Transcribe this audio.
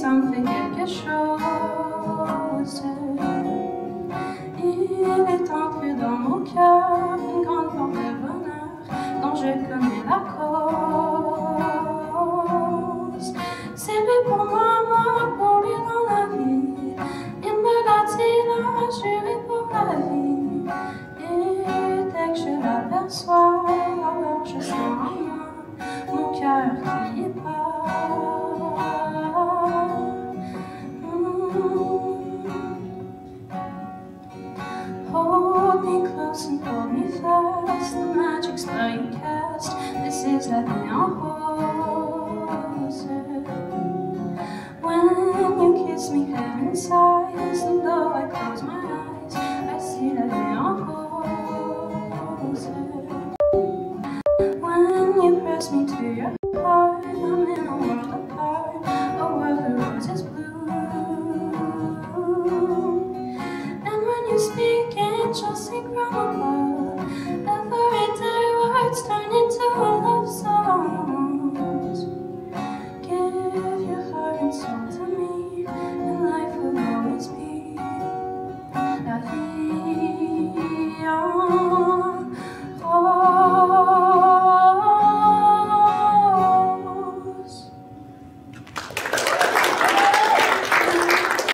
fait quelque chose. Il est entré dans mon cœur une grande porte de bonheur dont je connais la cause. C'est lui pour moi, moi pour lui dans la vie. Il me l'a dit, là, juré pour la vie. Et dès que je l'aperçois, Hold me close and hold me fast. The magic spell you cast. This is like an opposite When you kiss me heaven sighs. And though I close my eyes. I see like an opposite When you press me to your what you say, Grandma.